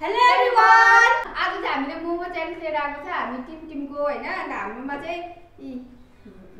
Hello everyone आज चाहिँ हामीले मोमो च्यालेन्ज लिएर आएको छ? हामी टिम टिमको होइन अन्त हाम्रोमा चाहिँ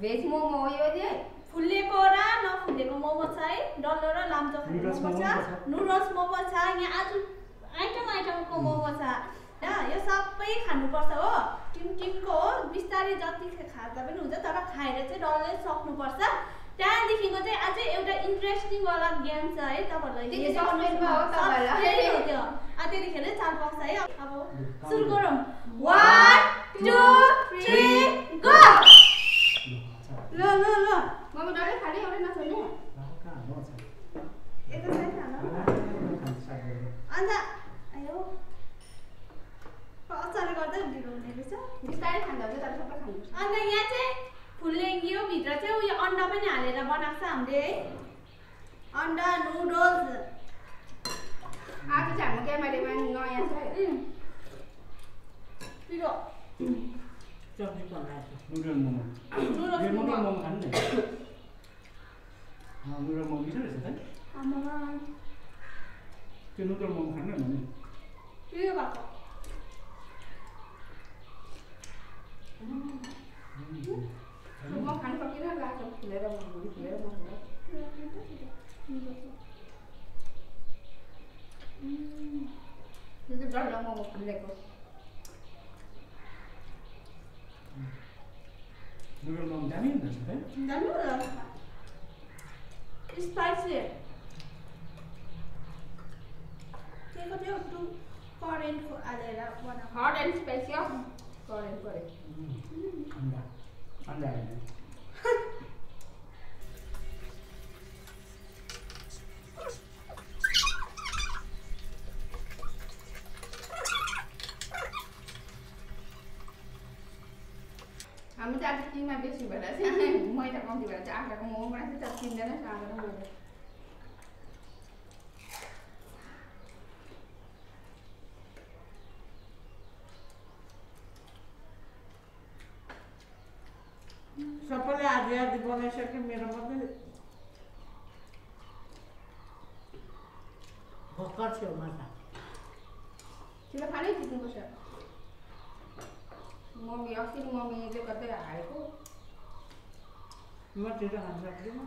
भेज मोमो हो यो चाहिँ फुलेको र नफुलेको मोमो छ है। डल्लो र लाम्चो खाने मोमो मोमो छ। नुडल्स मोमो छ। यहाँ आज आइटम आइटमको मोमो छ। होइन यो सबै खानुपर्छ हो। टिम टिमको हो। बिस्तारै जति खाँदा पनि हुन्छ तर खाएर चाहिँ डल्लै सक्नुपर्छ। त्यहाँदेखिको चाहिँ अझै एउटा इन्ट्रेस्टिङ वाला गेम छ है। तपाईँहरूलाई हो हो त्यतिखेर चाल पाउँछ है अब सुरु गरौँ वान टू थ्री गो ल ल ल मोमो डल्लै खाने एउटै नछोड्ने खानु अन्त आयो अचारले गर्दा ढिलो हुने रहेछ बिस्तारै खाँदा हुन्छ तर सबै खानुपर्छ अन्त यहाँ चाहिँ फुलेङ्गियो भित्र चाहिँ उयो अन्डा पनि हालेर बनाएको छ हामीले है अन्डा noodles 아, 진짜 안 먹게 말이면 너야. 응. 이거. 응. cho cái còn này. Nuôi rừng mà nuôi món ăn món ăn này. À nuôi rừng món biết rất là thích à món ăn cái nuôi rừng món ăn này mình chưa bà món ăn có cái đó là lấy đâu mà lấy đâu mà 음, You 잘 넘어가 블랙거. 이걸 너무 남이 있는데? 남이야. Spicy. Take a bit of two foreign food. I hot and spicy. Foreign food. 음, 안다. हामी त आज किमा बेसी भएर चाहिँ मैदा कम्ती भएर चाहिँ आँखाको मोमो बनाएको तर किन्दैन आँखा र मैदा सबैले आधी आधी बनाइसक्यो मेरो मात्रै भर्खर छेउमा छ छिटो खानै जित्नुपर्छ मम्मी अस्ति मम्मीले कतै हालेको? म छिटो खान सक्दिनँ।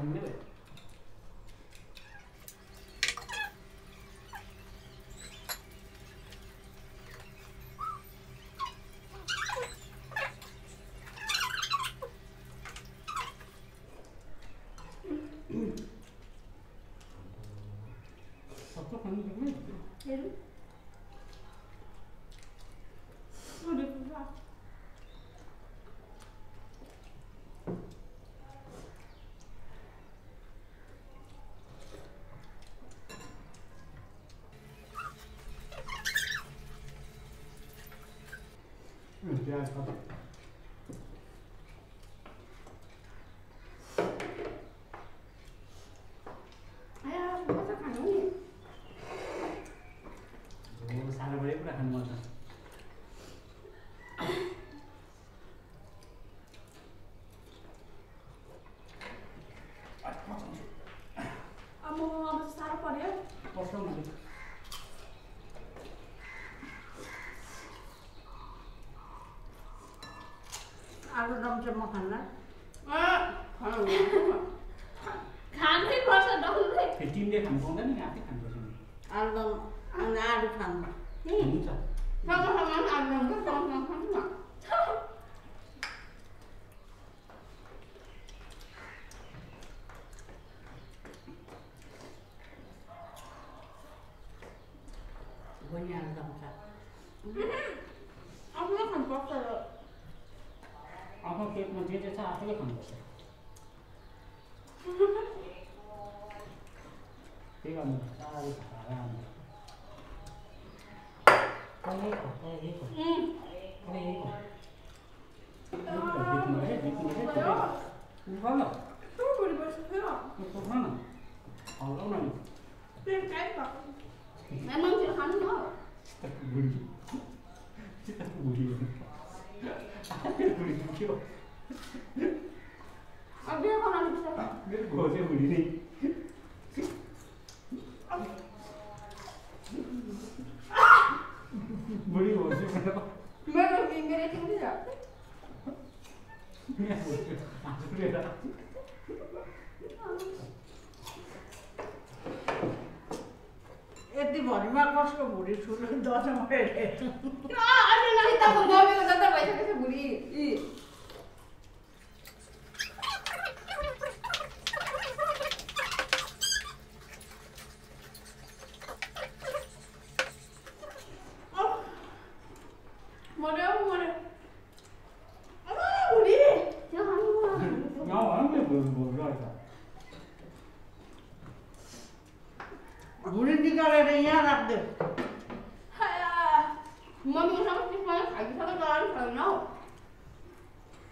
one minute. Uh-huh. আলুর ডমচম খান না খানই বসে ডমরে টিম দিয়ে খান কোন জানি আপনি খান বসে আলু ডম আমরা আলু খান হুম খাবো খাবো আলু ডম খাবো খাবো খাবো Bunyal dong, Kak. Aku kan bakal 아빠 기억만 되게 잘 아들이 간 거지. 내가 뭐 딸이 바람. 빨리 이거, 빨리 이거. 응. 빨리 이거. 이거 이거 해, 이거 해, 이거 해. 이거 하나. 소리 벌써요. 이거 하나. 아, 하나. 그래, 짧아. 나만 지금 하는 거. 진짜 물이. 진짜 물이. 물이. यति भरिमा कसको भुँडी ठुलो दसैँ हेरेँ सीताको मम्मीको जता भइसकेको छ भुँडी यी मर्यो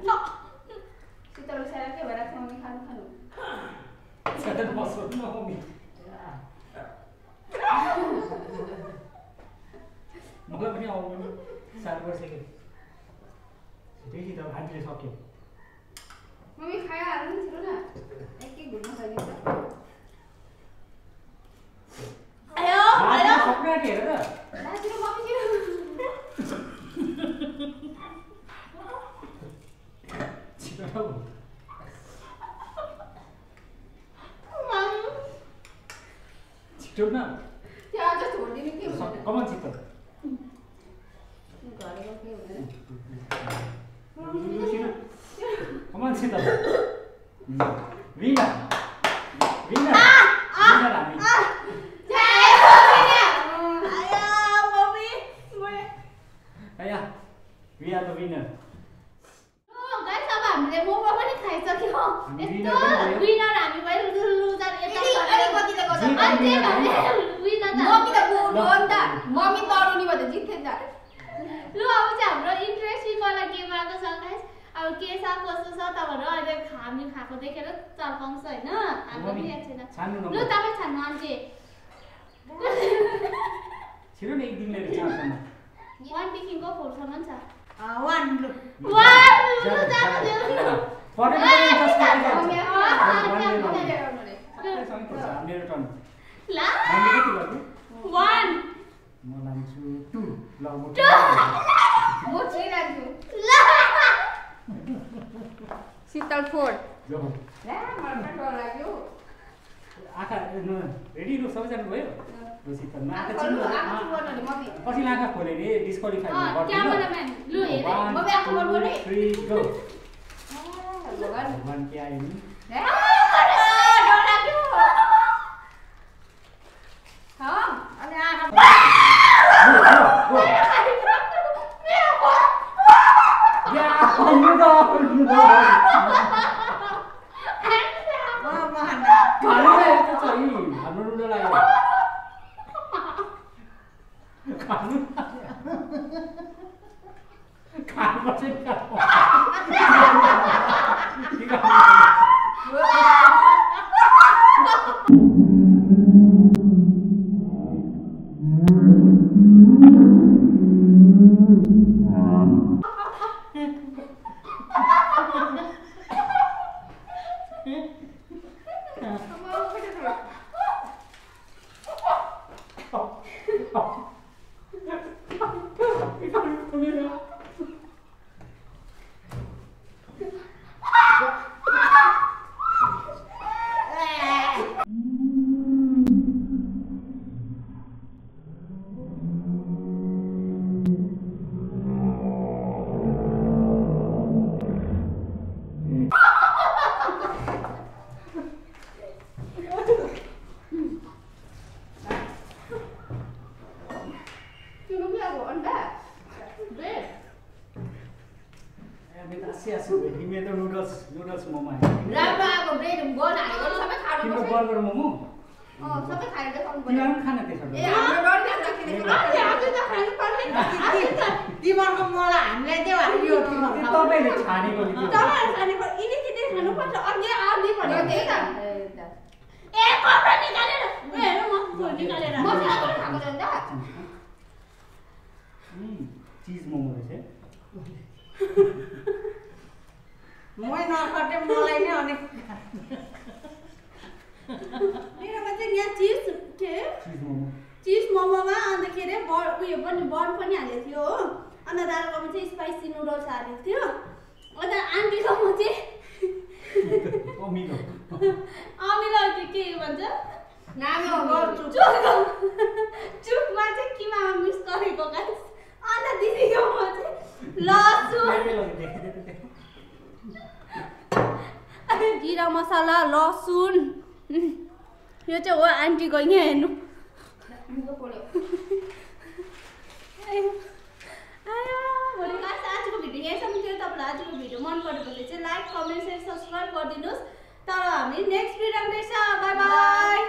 बिस्तारै भयो बिस्तारै भयो आगे उठाउँदै भयो बिस्तारै म आलु खाँदिनँ ए मम्मी हाँस हौ मलाई पनि आउनु साह्रो परिसक्यो छिटै शीतल आन्टीले सक्यो मम्मी खाइहाल्नु नि छिटो न एक एक खाइदिन्छ 就是那。अब के छ कस्तो छ तपाईँहरू अहिले हामी खाएको देखेर चर्काउँछ होइन हाम्रो पनि याद छैन लु तपाईँ छान्नु छिटो न एक दिन लिएर चारसम्म वानदेखिको फोरसम्म छ वान लु वान जानु डिस्क्वालिफाई अँ, क्यामेराम्यान, लु, हेरे। मम्मी आँखा बन्द गर्नु है। थ्री गो भगवान्। भगवान् के आयो नि? 가는 생각. Um... तिमीहरूको मलाई हामीलाई देऊ हामी यो। तपाईँले छानेको तपाईँहरू खाने पर इलिसिटै खानुपर्छ अघि आउने भनेको त्यही त ए कपडा निकालेर ए हेर म निकालेर मसला पनि खाएको छ नि त चिज मोमो रहेछ। मै नखटे मलाई नै अनेक मेरोमा चाहिँ यहाँ चिज के अरे चिज मोमो चिज मोमोमा अन्तखेरि बड उयो पनि बन पनि हालेको थियो हो। अन्त दादाकोमा चाहिँ स्पाइसी नुडल्स हालेको थियो। अन्त आन्टीकोमा चाहिँ अमिलो। त्यो के भन्छ? चुकमा चाहिँ किमामा मिक्स गरेको गाइस। अन्त दिदीकोमा चाहिँ लसुन। जिरा मसला लसुन। यो चाहिँ हो आन्टीको यहाँ हेर्नु। भनेको आज आजको भिडियो यहीँ सम्झेर तपाईँलाई आजको भिडियो मन पर्यो भने चाहिँ लाइक कमेन्ट सेयर सब्सक्राइब गरिदिनुहोस्। तर हामी नेक्स्ट भिडियो बाई। बाई।